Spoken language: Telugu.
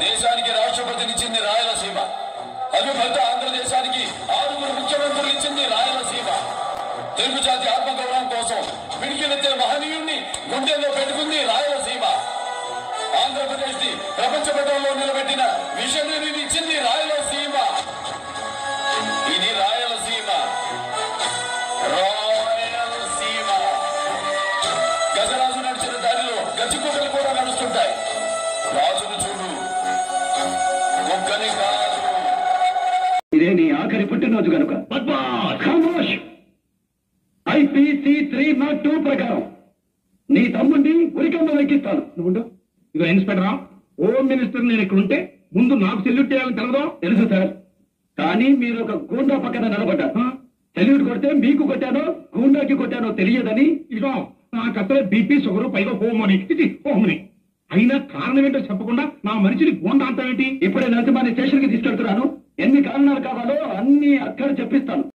దేశానికి రాష్ట్రపతినిచ్చింది రాయలసీమ. అవిభక్త ఆంధ్రదేశానికి ఆరుగురు ముఖ్యమంత్రులు ఇచ్చింది రాయలసీమ. తెలుగు జాతి ఆత్మగౌరవం కోసం పిడికినెత్తే మహనీయుణ్ణి గుండెల్లో పెట్టుకుంది రాయలసీమ. ఆంధ్రప్రదేశ్ని ప్రపంచ పటంలో నిలబెట్టిన విషయం ఇదే నీ ఆఖరి పుట్టినరోజు కనుక ఖామోష్! ఐపీసీ త్రీ నాట్ టూ ప్రకారం. నీ తమ్ముడిని ఉరికంలో లెక్కిస్తాను నువ్వు ఇదో ఇన్స్పెక్టరా హోమ్ మినిస్టర్ నేను ఇక్కడ ఉంటే ముందు నాకు సెల్యూట్ చేయాలని తెలదో తెలుసు సార్. కానీ మీరు ఒక గూండా పక్కన నిలబడ్డారు. సెల్యూట్ కొడితే మీకు కొట్టానో గూండాకి కొట్టానో తెలియదని. ఇదిగో నాకు అసలే బీపీ షుగర్ పైగా హోమ్ అని. ఇది హోమ్ అని. అయినా కారణం ఏంటో చెప్పకుండా నా మనిషిని గోండా అంటావేంటి? ఇప్పుడే నరసింహాన్ని స్టేషన్ చెప్తున్నాను. ఎన్ని కారణాలు కావాలో అన్ని అక్కడ చెప్పిస్తాను.